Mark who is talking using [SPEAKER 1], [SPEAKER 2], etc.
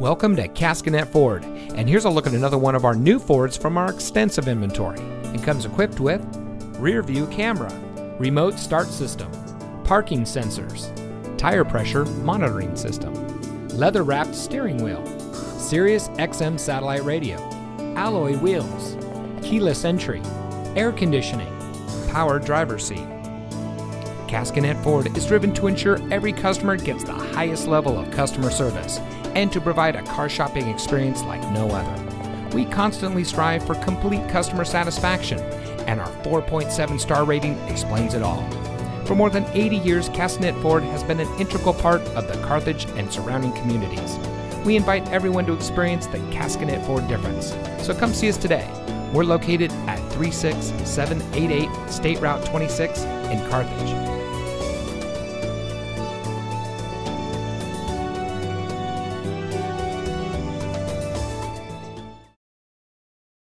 [SPEAKER 1] Welcome to Caskinette Ford, and here's a look at another one of our new Fords from our extensive inventory. It comes equipped with rear view camera, remote start system, parking sensors, tire pressure monitoring system, leather wrapped steering wheel, Sirius XM satellite radio, alloy wheels, keyless entry, air conditioning, power driver seat. Caskinette Ford is driven to ensure every customer gets the highest level of customer service and to provide a car shopping experience like no other. We constantly strive for complete customer satisfaction, and our 4.7 star rating explains it all. For more than 80 years, Caskinette Ford has been an integral part of the Carthage and surrounding communities. We invite everyone to experience the Caskinette Ford difference. So come see us today. We're located at 36788 State Route 26 in Carthage.